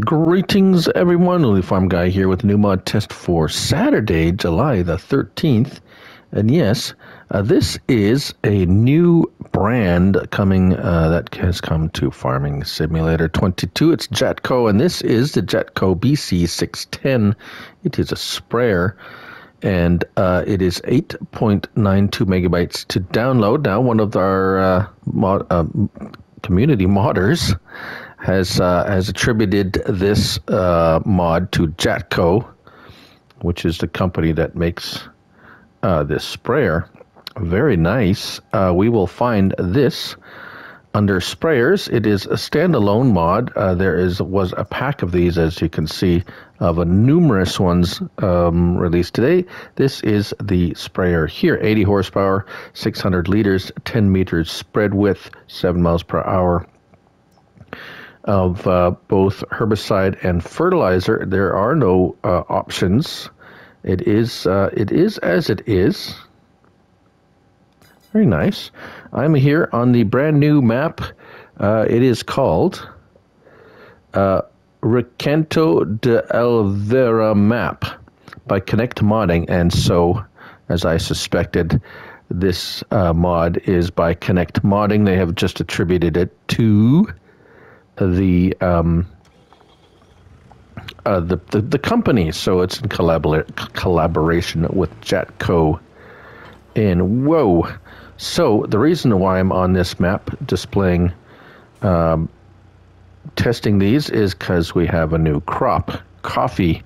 Greetings, everyone. Looney Farm Guy here with a new mod test for Saturday, July the 13th. And yes, uh, this is a new brand coming uh, that has come to Farming Simulator 22. It's Jacto, and this is the Jacto BC610. It is a sprayer, and uh, it is 8.92 megabytes to download. Now, one of our uh, mod, uh, community modders has uh, has attributed this uh, mod to Jacto, which is the company that makes uh, this sprayer. Very nice. Uh, we will find this under sprayers. It is a standalone mod. Uh, there is was a pack of these, as you can see, of a numerous ones um, released today. This is the sprayer here, 80 horsepower, 600 liters, 10 meters spread width, 7 miles per hour of uh, both herbicide and fertilizer. There are no uh, options. It is uh, it is as it is. Very nice. I'm here on the brand new map. Uh, it is called uh, Recanto de Elvira map by Connect Modding, and so as I suspected. This uh, mod is by Connect Modding. They have just attributed it to the um, uh, the, the, the company. So it's in collabor- collaboration with Jacto. And whoa! So the reason why I'm on this map displaying, um, testing these is because we have a new crop coffee,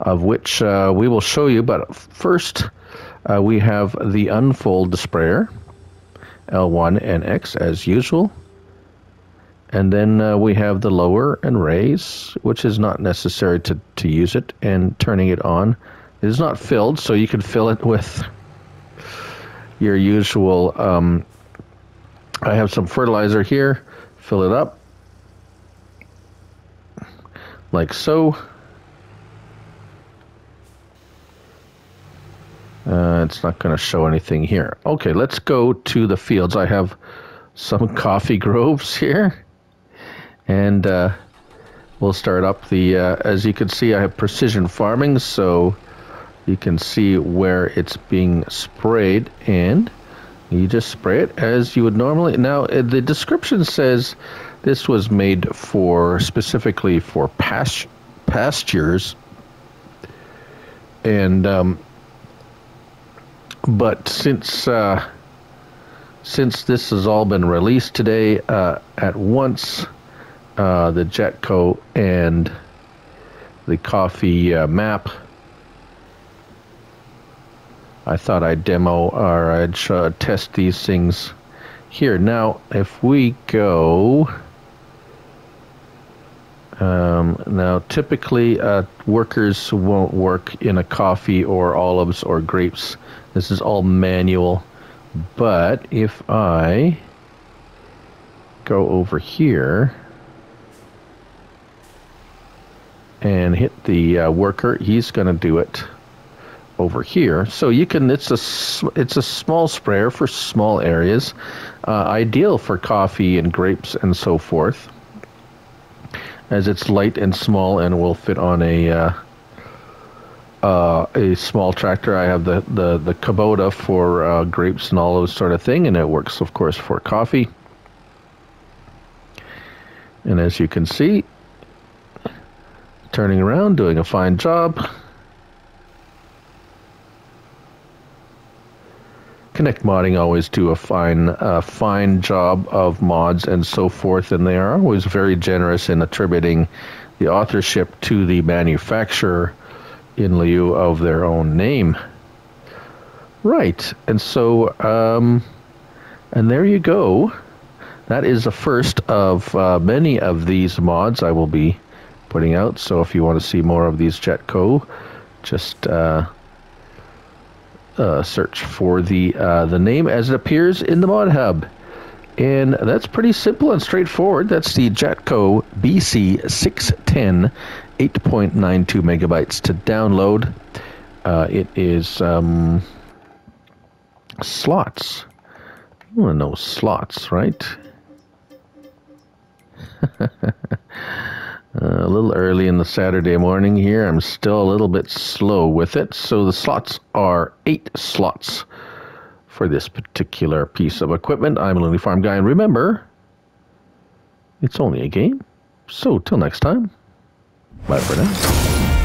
of which uh, we will show you. But first, uh, we have the unfold sprayer, L1 and X as usual. And then uh, we have the lower and raise, which is not necessary to, to use it, and turning it on. It is not filled, so you can fill it with your usual. Um, I have some fertilizer here. Fill it up like so. Uh, it's not going to show anything here. Okay, let's go to the fields. I have some coffee groves here and uh, we'll start up the. Uh, as you can see, I have precision farming, so you can see where it's being sprayed, and you just spray it as you would normally. Now, uh, the description says this was made for specifically for past, pastures, and um, but since uh, since this has all been released today uh, at once uh, the Jacto and the coffee uh, map. I thought I'd demo or I'd uh, test these things here. Now, if we go. Um, now, typically, uh, workers won't work in a coffee or olives or grapes. This is all manual. But if I go over here, and hit the uh, worker, he's going to do it over here. So you can it's a it's a small sprayer for small areas, uh, ideal for coffee and grapes and so forth, as it's light and small and will fit on a. Uh, uh, a small tractor. I have the, the, the Kubota for uh, grapes and all those sort of thing, and it works, of course, for coffee. And as you can see, turning around, doing a fine job. Connect Modding always do a fine, uh, fine job of mods and so forth, and they are always very generous in attributing the authorship to the manufacturer in lieu of their own name. Right, and so, um, and there you go. That is the first of uh, many of these mods I will be putting out. So if you want to see more of these Jacto, just uh, uh, search for the uh, the name as it appears in the mod hub. And that's pretty simple and straightforward. That's the Jacto BC610 8.92 megabytes to download. Uh, it is um, slots. You want to know slots, right? Uh, a little early in the Saturday morning here. I'm still a little bit slow with it. So the slots are eight slots for this particular piece of equipment. I'm a Looney Farm Guy, and remember, it's only a game. So till next time, bye for now.